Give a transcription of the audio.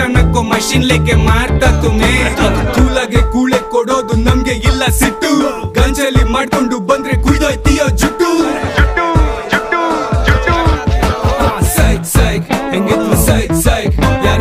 ಅಚಾನಕ್ machine ಲೆಕ್ಕೆ ಮಾಡ್ತಾ ತುಮೆ ಕೂಲಾಗೆ ಕೂಳೆ ಕೊಡೋದು ನಮ್ಗೆ ಇಲ್ಲ ಸಿಟ್ಟು. ಗಂಜಲಿ ಮಾಡ್ಕೊಂಡು ಬಂದ್ರೆ ಕುಯ್ದೋಯ್ತೀಯೋ ಜು.